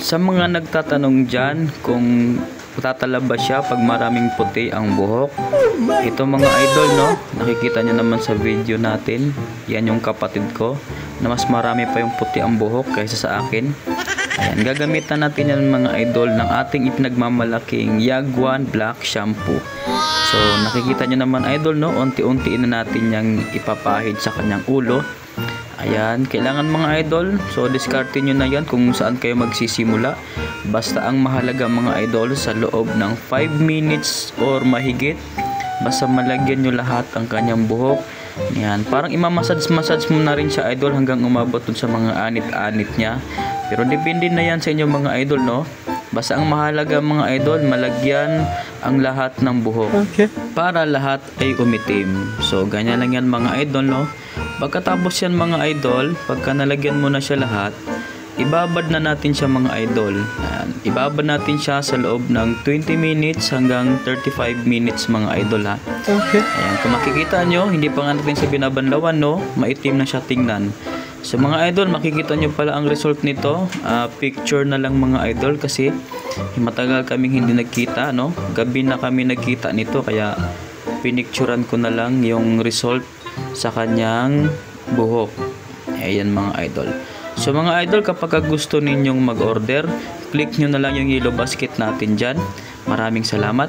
Sa mga nagtatanong dyan kung tatalab ba siya pag maraming puti ang buhok. Ito mga idol no, nakikita nyo naman sa video natin. Yan yung kapatid ko na mas marami pa yung puti ang buhok kaysa sa akin. Ayan, gagamitan natin yan mga idol ng ating ipinagmamalaking Yagwan Black Shampoo. So nakikita nyo naman idol no, unti-unti na natin yung ipapahid sa kanyang ulo. Ayan, kailangan mga idol. So, diskarte nyo na yan kung saan kayo magsisimula. Basta ang mahalaga mga idol sa loob ng 5 minutes or mahigit. Basta malagyan nyo lahat ang kanyang buhok. Yan, parang imamassage-massage mo na rin siya idol hanggang umabot dun sa mga anit-anit niya. Pero depende na yan sa inyo mga idol, no? Basta ang mahalaga mga idol, malagyan ang lahat ng buhok. Okay. Para lahat ay umitim. So, ganyan lang yan mga idol, no? Pagkatapos yan mga idol, pagka nalagyan mo na siya lahat, ibabad na natin siya mga idol. Ayan. Ibabad natin siya sa loob ng 20 minutes hanggang 35 minutes mga idol ha. Okay. Ayan, kung makikita nyo, hindi pa nga natin sa binabanlawan no, maitim na siya tingnan. So mga idol, makikita nyo pala ang result nito. Ah, picture na lang mga idol kasi matagal kaming hindi nagkita no. Gabi na kami nagkita nito kaya pinicturan ko na lang yung result sa kanyang buhok. Ayan mga idol. So mga idol, kapag gusto ninyong mag-order, click nyo na lang yung yellow basket natin dyan. Maraming salamat.